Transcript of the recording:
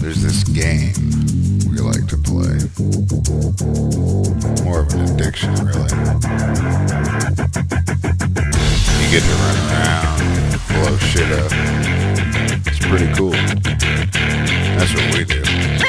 there's this game we like to play. More of an addiction, really. You get to run around, blow shit up. It's pretty cool. That's what we do.